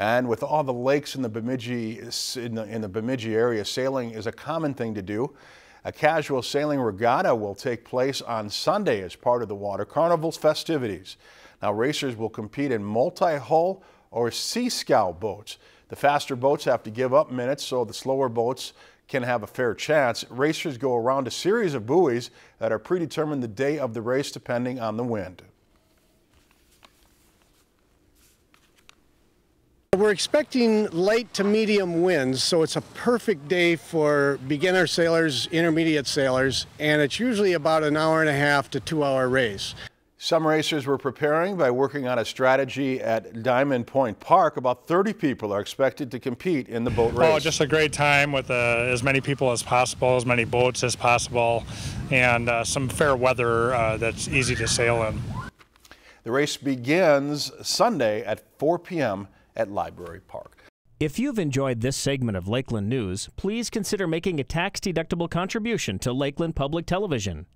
And with all the lakes in the Bemidji, in the, in the Bemidji area, sailing is a common thing to do. A casual sailing regatta will take place on Sunday as part of the Water Carnival's festivities. Now racers will compete in multi-hull or C scow boats. The faster boats have to give up minutes so the slower boats can have a fair chance. Racers go around a series of buoys that are predetermined the day of the race depending on the wind. We're expecting light to medium winds, so it's a perfect day for beginner sailors, intermediate sailors, and it's usually about an hour and a half to two hour race. Some racers were preparing by working on a strategy at Diamond Point Park. About 30 people are expected to compete in the boat race. Oh, just a great time with uh, as many people as possible, as many boats as possible, and uh, some fair weather uh, that's easy to sail in. The race begins Sunday at 4 p.m at Library Park. If you've enjoyed this segment of Lakeland News, please consider making a tax-deductible contribution to Lakeland Public Television.